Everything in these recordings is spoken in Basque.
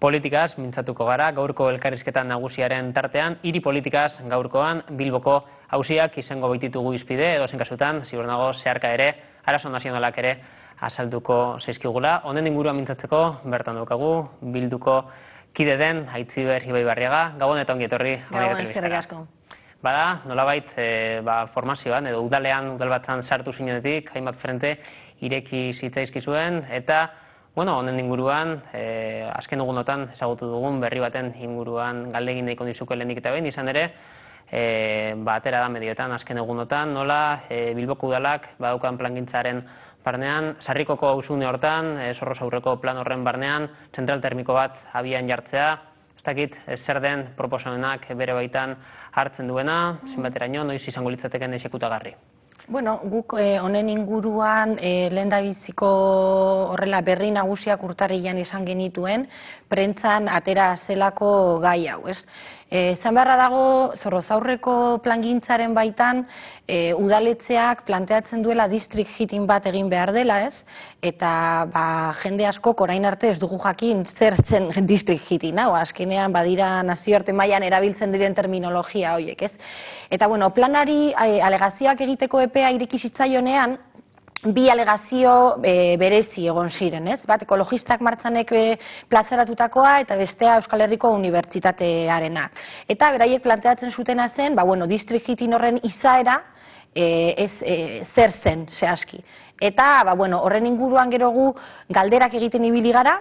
politikaz mintzatuko gara, gaurko elkarrizketan nagusiaren tartean, hiri politikaz gaurkoan Bilboko hausiak izango baititugu izpide, edo zen kasutan, ziur nago, zeharka ere, arazo nazionalak ere, azalduko zeizkigula. Honen inguruan mintzatzeko, bertan daukagu, Bilduko kide den, Aitziber Ibai Barriaga, gabon eta ongi etorri. Gabon, eskerrik asko. Bada, nolabait, e, ba, formazioan, edo udalean, udal batzan sartu zinenetik, hainbat frente, ireki zitzaizkizuen, eta, bueno, honen inguruan, e, azken egunotan, ezagutu dugun, berri baten inguruan galdegin nahiko dizuko lehenik eta behin, izan ere, e, ba, atera da medioetan, azken egunotan, nola, e, Bilboko udalak, badaukan plangintzaren barnean, sarrikoko hausune hortan, e, zorro zaurreko plan horren barnean, zentral termiko bat abian jartzea, ez dakit, zer den proposamenak bere baitan hartzen duena, zenbateraino, noiz izango litzateken esekutagarri. Bueno, guk eh, honen inguruan e, lehen biziko horrela berri nagusiak urtarrian izan genituen, prentzan atera zelako gai hau, ez? E, zan beharra dago, zorrozaurreko plangintzaren baitan, e, udaletzeak planteatzen duela district hitin bat egin behar dela, ez? Eta ba, jende asko orain arte ez dugu jakin zer zen district hitin, hau, azkenean badira nazioarte mailan erabiltzen diren terminologia horiek, ez? Eta bueno, planari alegazioak egiteko epea ireki zitzaionean, bi alegazio e, berezi egon ziren, ez? Bat, ekologistak martzanek e, plazaratutakoa eta bestea Euskal Herriko Unibertsitatearena. Eta beraiek planteatzen zutena zen, ba, bueno, distrikitin horren izaera, e, ez, e, zer zen, zehazki. Eta, ba, bueno, horren inguruan gero gu galderak egiten ibili gara,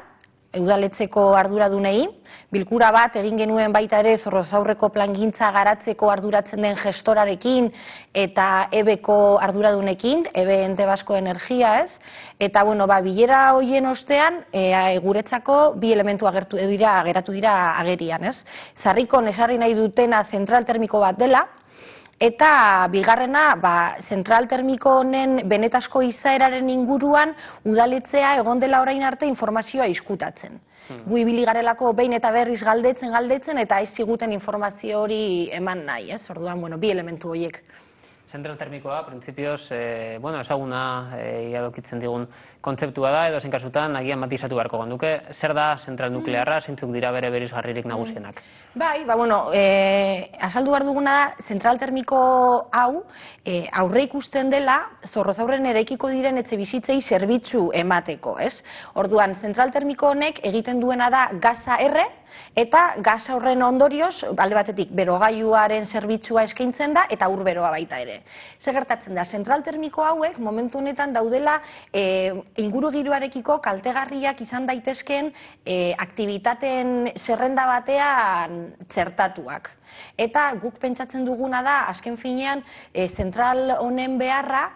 eudaletzeko arduradunei, bilkura bat egin genuen baita ere zorrozaurreko plangintza garatzeko arduratzen den gestorarekin eta ebeko arduradunekin, ebe ente basko energia ez, eta bueno, ba, bilera hoien ostean, e, guretzako bi elementu agertu dira, ageratu dira agerian ez. Zarriko nesarri nahi dutena zentral termiko bat dela, Eta bigarrena, ba, zentral termiko honen benetasko izaeraren inguruan udalitzea egon dela orain arte informazioa iskutatzen. Hmm. Gu ibili garelako behin eta berriz galdetzen galdetzen eta ez ziguten informazio hori eman nahi, ez? Orduan, bueno, bi elementu horiek. Zentral termikoa, printzipioz, e, bueno, esaguna e, iadokitzen digun kontzeptua da, edo zen kasutan, agian matizatu beharko ganduke. Zer da zentral nuklearra, zintzuk dira bere berizgarririk mm. nagusienak? Bai, ba, bueno, e, azaldu behar duguna da, zentral termiko hau, e, aurre ikusten dela, zorrozaurren eraikiko diren etxe bizitzei zerbitzu emateko, ez? Orduan, zentral termiko honek egiten duena da gaza erre, eta gaza horren ondorioz, alde batetik, berogaiuaren zerbitzua eskaintzen da, eta urberoa baita ere. Zer gertatzen da, zentral termiko hauek momentu honetan daudela e, inguru giroarekiko kaltegarriak izan daitezken e, aktivitateen zerrenda batean txertatuak. Eta guk pentsatzen duguna da, azken finean, e, zentral honen beharra,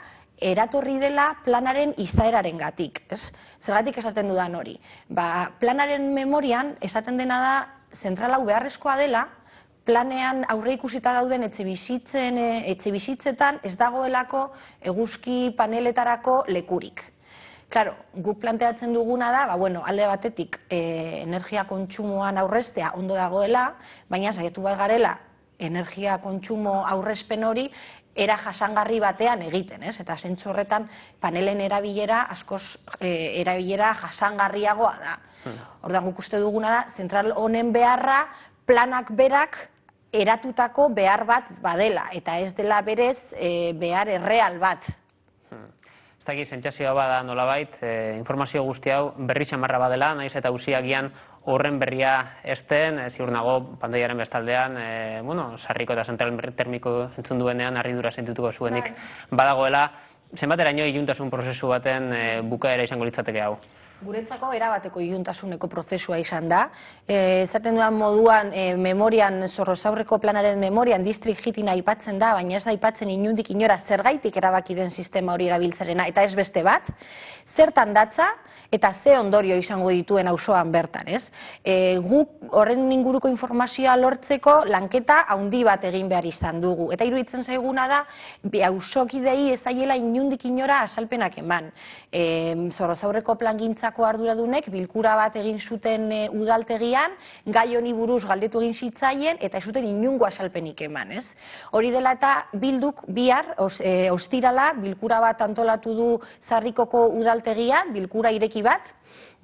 eratorri dela planaren izaeraren gatik. Ez? Zergatik esaten dudan hori. Ba, planaren memorian esaten dena da zentral hau beharrezkoa dela, planean aurre ikusita dauden etxe bizitzen eh, etxe bizitzetan ez dagoelako eguzki paneletarako lekurik. Claro, guk planteatzen duguna da, ba, bueno, alde batetik e, energia kontsumoan aurrestea ondo dagoela, baina saiatu bat garela energia kontsumo aurrezpen hori era jasangarri batean egiten, ez? Eta zentzu horretan panelen erabilera askoz e, erabilera jasangarriagoa da. Hmm. Ordan guk uste duguna da, zentral honen beharra planak berak eratutako behar bat badela, eta ez dela berez e, behar erreal bat. Hmm. Ez dakit, sentsazioa bada nolabait, e, informazio guzti hau berri xamarra badela, naiz eta usiagian horren berria esten, e, ziur nago pandaiaren bestaldean, e, bueno, sarriko eta zentral termiko entzun duenean, harridura sentituko zuenik bai. badagoela, zenbateraino iluntasun prozesu baten e, bukaera izango litzateke hau? Guretzako erabateko iluntasuneko prozesua izan da. E, zaten duan moduan, e, memorian, zorrozaurreko planaren memorian, distrik jitina aipatzen da, baina ez da aipatzen inundik inora zergaitik erabaki den sistema hori erabiltzarena, eta ez beste bat, zertan datza eta ze ondorio izango dituen auzoan bertan, ez? E, guk horren inguruko informazioa lortzeko lanketa handi bat egin behar izan dugu. Eta iruditzen zaiguna da, auzokidei ez aiela inundik inora asalpenak eman. E, zorrozaurreko plan hezkuntzako arduradunek bilkura bat egin zuten e, udaltegian, gai honi buruz galdetu egin zitzaien eta ez zuten inungo asalpenik eman, ez? Hori dela eta bilduk bihar, os, e, ostirala, bilkura bat antolatu du zarrikoko udaltegian, bilkura ireki bat,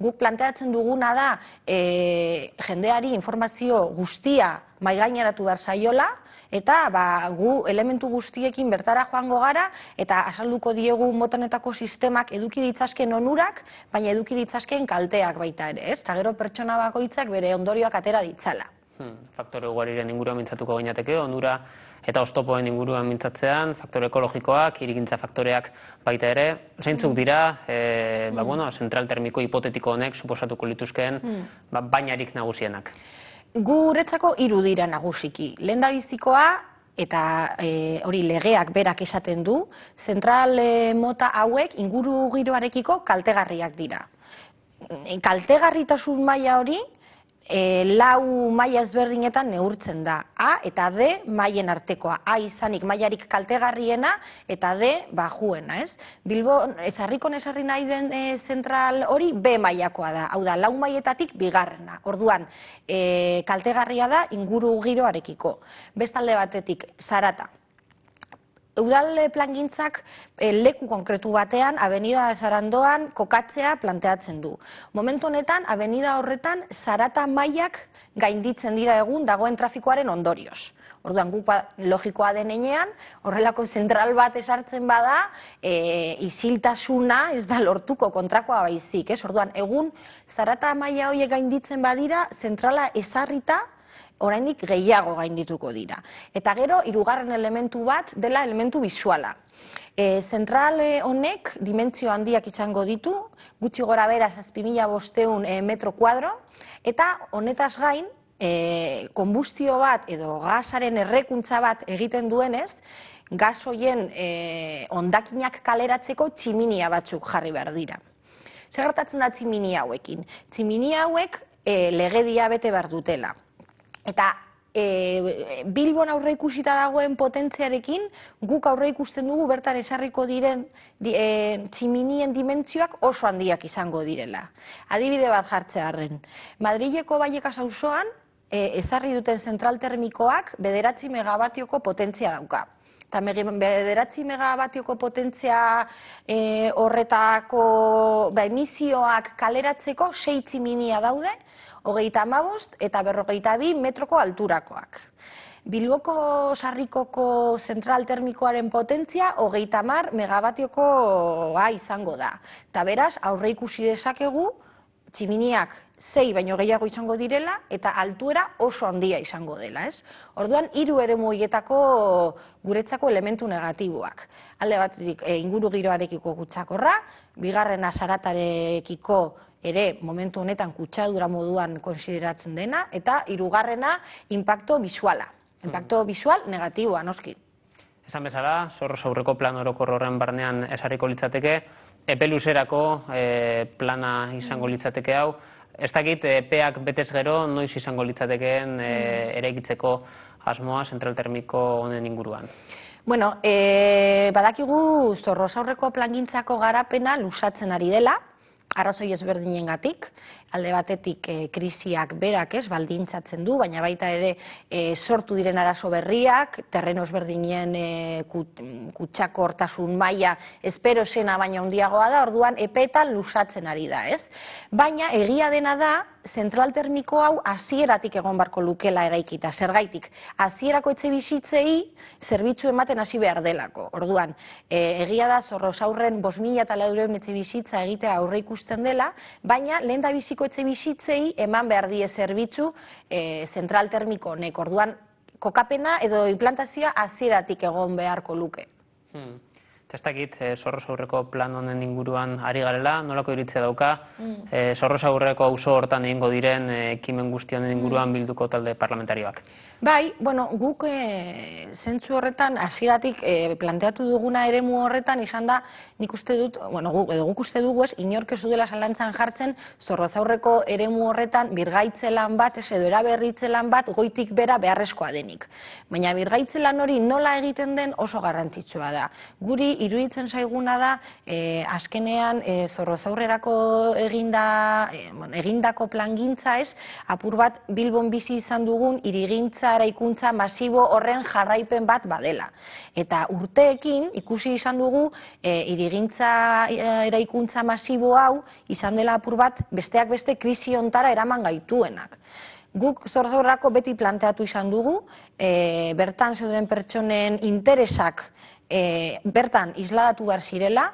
Guk planteatzen duguna da e, jendeari informazio guztia maigaineratu behar saiola, eta ba, gu elementu guztiekin bertara joango gara, eta asalduko diegu motonetako sistemak eduki ditzazken onurak, baina eduki ditzazken kalteak baita ere, ez? Eta gero pertsona bakoitzak bere ondorioak atera ditzala. Hmm, faktore ugariren inguruan mintzatuko gainateke, onura eta ostopoen inguruan mintzatzean, faktore ekologikoak, irigintza faktoreak baita ere, zeintzuk dira, e, ba, bueno, zentral termiko hipotetiko honek suposatuko lituzkeen, ba, bainarik nagusienak. Guretzako hiru dira nagusiki. Lehendabizikoa eta e, hori legeak berak esaten du, zentral e, mota hauek inguru giroarekiko kaltegarriak dira. Kaltegarritasun maila hori e, lau maila ezberdinetan neurtzen da. A eta D mailen artekoa. A izanik mailarik kaltegarriena eta D bajuena, ez? Bilbo, ezarriko nesarri nahi den e, zentral hori B mailakoa da. Hau da, lau mailetatik bigarrena. Orduan, e, kaltegarria da inguru giroarekiko. Bestalde batetik, zarata. Udal plangintzak e, leku konkretu batean, Avenida Zarandoan kokatzea planteatzen du. Momentu honetan, Avenida horretan zarata mailak gainditzen dira egun dagoen trafikoaren ondorioz. Orduan, guk ba, logikoa denean, horrelako zentral bat esartzen bada, e, isiltasuna ez da lortuko kontrakoa baizik. Ez? Orduan, egun zarata maila horiek gainditzen badira, zentrala esarrita, oraindik gehiago gaindituko dira. Eta gero, hirugarren elementu bat dela elementu bisuala. E, zentrale honek dimentsio handiak izango ditu, gutxi gora bera 7.000 bosteun e, metro kuadro, eta honetaz gain, e, konbustio bat edo gasaren errekuntza bat egiten duenez, gas hoien e, ondakinak kaleratzeko tximinia batzuk jarri behar dira. Zer gertatzen da tximinia hauekin? Tximinia hauek e, legedia bete behar dutela. Eta e, Bilbon aurre ikusita dagoen potentziarekin, guk aurre ikusten dugu bertan esarriko diren di, e, tximinien dimentzioak oso handiak izango direla. Adibide bat jartzearen. Madrileko baiekaz auzoan, e, ezarri duten zentral termikoak bederatzi megabatioko potentzia dauka. Eta bederatzi megabatioko potentzia e, horretako ba, emisioak kaleratzeko sei tximinia daude, hogeita amabost eta berrogeita bi metroko alturakoak. Bilboko sarrikoko zentral termikoaren potentzia hogeita mar megabatioko izango da. Eta beraz, aurre ikusi dezakegu, tximiniak zei baino gehiago izango direla eta altuera oso handia izango dela, ez? Orduan hiru eremu hoietako guretzako elementu negatiboak. Alde batetik e, inguru giroarekiko kutsakorra, bigarrena zaratarekiko ere momentu honetan kutsadura moduan konsideratzen dena eta hirugarrena inpakto bisuala. Inpakto bisual negatiboa noski. Esan bezala, zorro aurreko plan orokor horren barnean esarriko litzateke, epe luzerako e, plana izango litzateke hau, ez dakit epeak betez gero noiz izango litzatekeen e, eraikitzeko asmoa zentral termiko honen inguruan. Bueno, e, badakigu zorroz aurreko plangintzako garapena lusatzen ari dela, arrazoi ezberdinen gatik, alde batetik e, krisiak berak ez, baldintzatzen du, baina baita ere e, sortu diren arazo berriak, terreno ezberdinen e, kutsako hortasun maila espero zena baina handiagoa da, orduan epetan lusatzen ari da, ez? Baina egia dena da, zentral termiko hau hasieratik egon barko lukela eraikita, zergaitik. Hasierako etxe bizitzei zerbitzu ematen hasi behar delako. Orduan, e, egia da zorro aurren 5.000 eta etxe bizitza egitea aurre ikusten dela, baina lehen da biziko etxe bizitzei eman behar die zerbitzu e, zentral termiko honek. Orduan, kokapena edo implantazioa hasieratik egon beharko luke. Hmm. Testakit, e, zorroz aurreko plan honen inguruan ari garela, nolako iritzea dauka, mm. e, zorroz aurreko auzo hortan egingo diren e, ekimen guzti honen inguruan bilduko talde parlamentarioak. Bai, bueno, guk e, zentzu horretan, hasieratik e, planteatu duguna eremu horretan, izan da, nik uste dut, bueno, guk, edo guk uste dugu ez, inork ez dela zalantzan jartzen, zorrozaurreko eremu horretan, birgaitzelan bat, ez edo eraberritzelan bat, goitik bera beharrezkoa denik. Baina birgaitzelan hori nola egiten den oso garrantzitsua da. Guri iruditzen zaiguna da, e, azkenean, e, zorrozaurrerako eginda, e, bueno, egindako plangintza ez, apur bat Bilbon bizi izan dugun irigintza eraikuntza masibo horren jarraipen bat badela. Eta urteekin ikusi izan dugu e, irigintza eraikuntza masibo hau izan dela apur bat besteak beste krisi ontara eraman gaituenak. Guk zorzorrako beti planteatu izan dugu, e, bertan zeuden pertsonen interesak e, bertan isladatu behar zirela,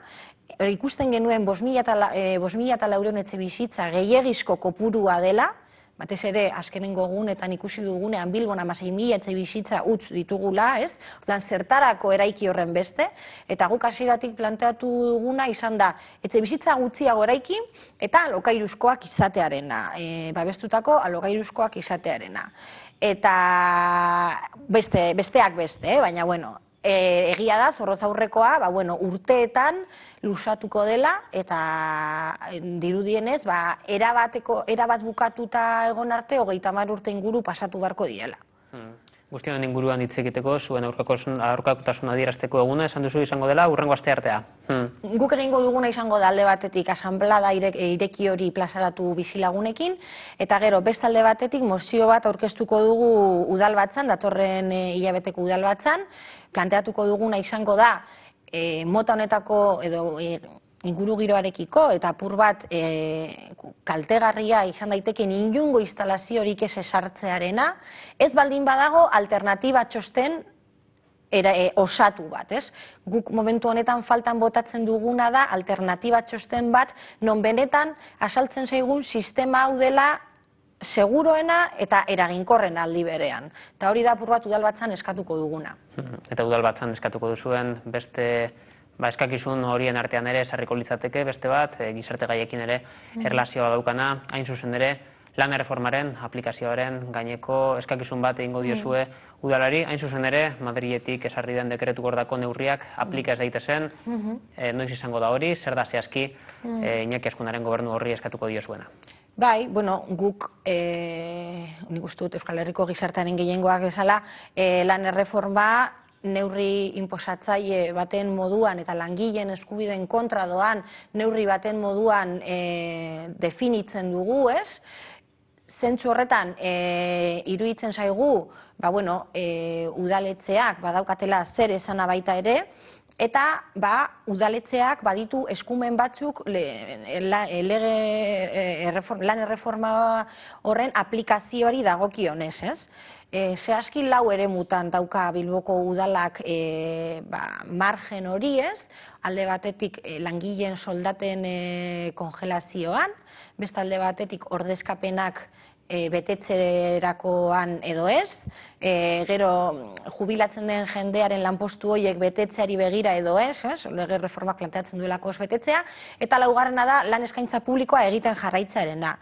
ikusten genuen 5.000 eta laureun etxe bizitza gehiagizko kopurua dela, batez ere azkenengo egunetan ikusi dugunean Bilbon 16.000 etxe bizitza utz ditugula, ez? Ordan zertarako eraiki horren beste eta guk hasieratik planteatu duguna izan da etxe bizitza gutxiago eraiki eta alokairuzkoak izatearena, e, babestutako alokairuzkoak izatearena. Eta beste, besteak beste, eh? baina bueno, e, egia da, zorroz aurrekoa, ba, bueno, urteetan lusatuko dela, eta dirudienez, ba, erabateko, erabat bukatuta egon arte, hogeita mar urte inguru pasatu beharko diela. Hmm. Guztion inguruan hitz egiteko, zuen aurkakotasuna adierazteko eguna, esan duzu izango dela, urrengo aste artea. Hmm. Guk egingo duguna izango da alde batetik asanblada ireki hori plazaratu bizilagunekin, eta gero, beste alde batetik mozio bat aurkeztuko dugu udal batzan, datorren e, hilabeteko udal batzan, planteatuko duguna izango da, e, mota honetako, edo e, inguru giroarekiko eta apur bat e, kaltegarria izan daiteken injungo instalaziorik ez esartzearena, ez baldin badago alternatiba txosten era, e, osatu bat, ez? Guk momentu honetan faltan botatzen duguna da alternatiba txosten bat non benetan asaltzen zaigun sistema hau dela seguroena eta eraginkorren aldi berean. Eta hori da apur bat udalbatzan eskatuko duguna. Eta udalbatzan eskatuko duzuen beste ba, eskakizun horien artean ere esarriko litzateke beste bat, e, gizarte gaiekin ere mm. erlazioa daukana, hain zuzen ere, lan erreformaren aplikazioaren gaineko eskakizun bat egingo mm. diozue udalari, hain zuzen ere, Madrietik esarri den dekretu gordako neurriak aplika ez daitezen, mm noiz izango da hori, zer da zehazki mm. e, Iñaki Askunaren gobernu horri eskatuko diozuena. Bai, bueno, guk, e, nik uste dut Euskal Herriko gizartearen gehiengoak esala, e, lan erreforma neurri inposatzaile baten moduan eta langileen eskubideen kontra doan neurri baten moduan e, definitzen dugu, ez? Zentzu horretan, e, iruditzen zaigu, ba, bueno, e, udaletzeak badaukatela zer esana baita ere, eta ba, udaletzeak baditu eskumen batzuk le, la, lege, e, lan erreforma horren aplikazioari dagokionez, ez? E, zehazki lau ere mutan dauka Bilboko udalak e, ba, margen hori ez, alde batetik e, langileen soldaten e, kongelazioan, beste alde batetik ordezkapenak e, betetzerakoan edo ez, e, gero jubilatzen den jendearen lanpostu horiek betetzeari begira edo ez, ez lege reformak planteatzen duelako ez betetzea, eta laugarrena da lan eskaintza publikoa egiten jarraitzarena.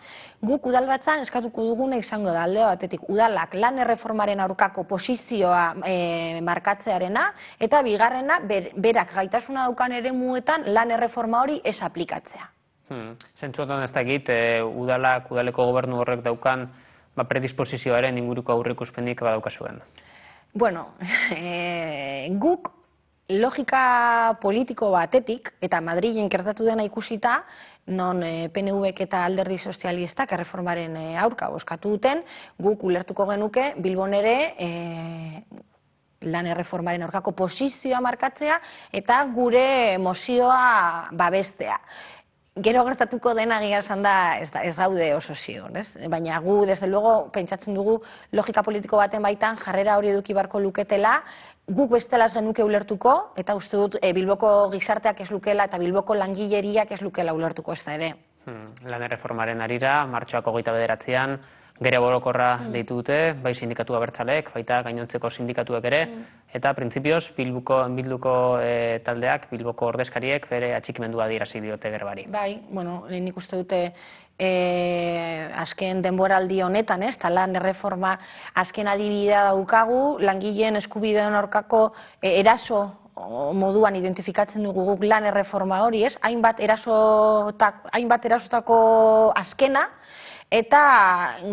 Guk udal batzan eskatuko duguna izango da alde batetik udalak lan erreformaren aurkako posizioa e, markatzearena, eta bigarrena berak gaitasuna daukan ere muetan lan erreforma hori ez aplikatzea. Hmm. Zentzuetan da egit, e, udalak, udaleko gobernu horrek daukan ba, predisposizioaren inguruko aurrikuspenik badaukazuen. Bueno, e, guk logika politiko batetik, eta Madrilen kertatu dena ikusita, non e, PNVek eta alderdi sozialistak erreformaren aurka oskatu duten, guk ulertuko genuke Bilbon ere e, lan erreformaren aurkako posizioa markatzea eta gure mozioa babestea. Gero gertatuko dena gira esan da, ez, ez gaude oso zion, ez? Baina gu, desde luego, pentsatzen dugu logika politiko baten baitan jarrera hori eduki barko luketela, guk bestelaz genuke ulertuko, eta uste dut e, Bilboko gizarteak ez lukela eta Bilboko langileriak ez lukela ulertuko ez da ere. Hmm, lan erreformaren arira, martxoako goita bederatzean, gere borokorra mm. deitu dute, bai sindikatu abertzalek, baita gainontzeko sindikatuak ere, mm. eta printzipioz bilbuko, bilduko e, taldeak, bilboko ordezkariek bere atxikimendua dirazi diote gerbari. Bai, bueno, nik uste dute e, azken denboraldi honetan, ez, eta lan erreforma azken adibidea daukagu, langileen eskubideon aurkako e, eraso moduan identifikatzen dugu guk lan erreforma hori, ez? Hainbat erasotak, hainbat erasotako azkena, eta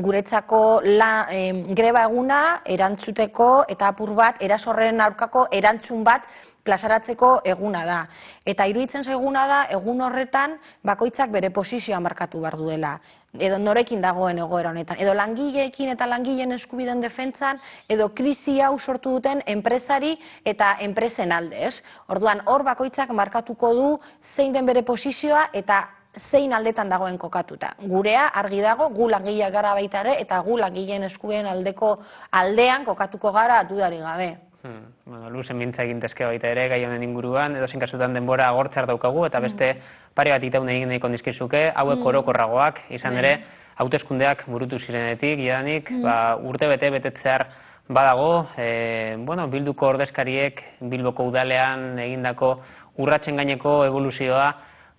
guretzako la, greba eguna erantzuteko eta apur bat erasorren aurkako erantzun bat plazaratzeko eguna da. Eta iruditzen zaiguna da, egun horretan bakoitzak bere posizioa markatu behar duela edo norekin dagoen egoera honetan, edo langileekin eta langileen eskubiden defentsan, edo krisi hau sortu duten enpresari eta enpresen alde, ez? Orduan, hor bakoitzak markatuko du zein den bere posizioa eta zein aldetan dagoen kokatuta. Gurea argi dago, gu langileak gara baita ere, eta gu langileen eskubien aldeko aldean kokatuko gara dudari gabe. Hmm. Bueno, luzen mintza egin tezke baita ere, gai honen inguruan, edo kasutan denbora agortzar daukagu, eta beste pare bat itaun egin nahiko dizkizuke, hauek mm. orokorragoak, izan ere, bai. hauteskundeak burutu zirenetik, jadanik, mm. ba, urte bete betetzear badago, e, bueno, bilduko ordezkariek, bilboko udalean egindako urratzen gaineko evoluzioa,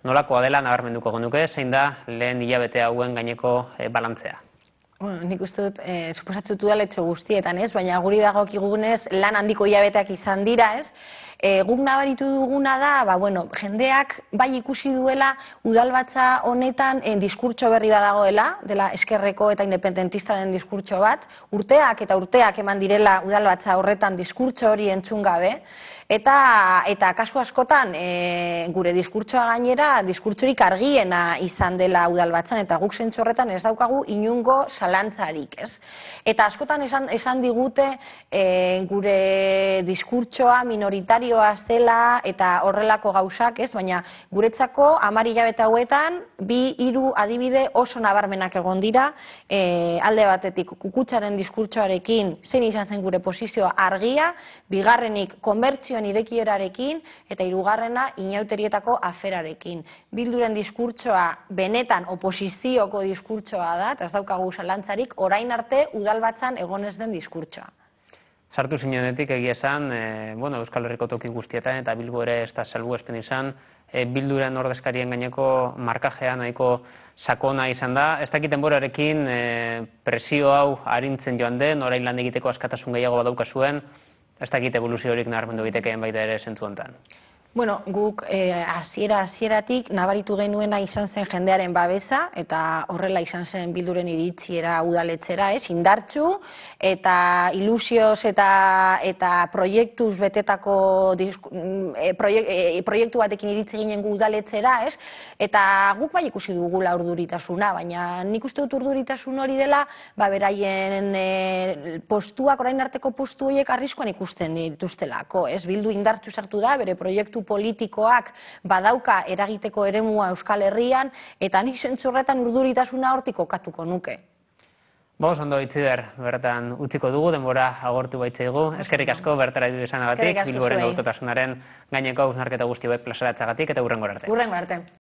nolakoa dela nabarmenduko genuke, zein da lehen hilabete hauen gaineko e, balantzea. Bueno, nik uste dut, e, suposatzu letxe guztietan, ez? Baina guri dago kigunez, lan handiko hilabeteak izan dira, ez? E, guk nabaritu duguna da, ba, bueno, jendeak bai ikusi duela udalbatza honetan en diskurtso berri badagoela, dela eskerreko eta independentista den diskurtso bat, urteak eta urteak eman direla udalbatza horretan diskurtso hori entzun gabe, Eta, eta kasu askotan, e, gure diskurtsoa gainera, diskurtsorik argiena izan dela udalbatzan, eta guk zentzu horretan ez daukagu inungo zalantzarik, ez? Eta askotan esan, esan digute e, gure diskurtsoa minoritarioa zela eta horrelako gauzak, ez? Baina guretzako amari jabeta hauetan, bi hiru adibide oso nabarmenak egon dira, e, alde batetik kukutsaren diskurtsoarekin zein izan zen gure posizioa argia, bigarrenik konbertzio irekierarekin eta hirugarrena inauterietako aferarekin. Bilduren diskurtsoa benetan oposizioko diskurtsoa da, eta ez daukagu zalantzarik, orain arte udalbatzan egonez den diskurtsoa. Sartu zinenetik egia esan, e, bueno, Euskal Herriko toki guztietan eta Bilbo ere ez da salbu espen izan, e, Bilduren ordezkarien gaineko markajea nahiko sakona izan da. Ez dakiten borarekin e, presio hau harintzen joan den, orain lan egiteko askatasun gehiago badauka zuen, ez dakit evoluziorik naharmendu gitekeen baita ere zentzu hontan. Bueno, guk eh, hasiera hasieratik nabaritu genuena izan zen jendearen babesa eta horrela izan zen bilduren iritziera udaletzera, ez, indartzu eta ilusioz eta eta proiektuz betetako mm, e, e, proiektu batekin iritzi ginen gu udaletzera, ez? Eta guk bai ikusi dugula urduritasuna, baina nik uste dut urduritasun hori dela, ba beraien e, postuak orain arteko postu horiek arriskuan ikusten dituztelako, ez? Bildu indartzu sartu da bere proiektu politikoak badauka eragiteko eremua Euskal Herrian, eta nik zentzurretan urduritasuna hortiko katuko nuke. Boz, ondo itzider, bertan utziko dugu, denbora agortu baitzaigu. Eskerrik asko, bertara ditu izanagatik, bilboren autotasunaren gaineko hausnarketa guzti plazaratzagatik, eta hurrengo arte. Hurrengo arte.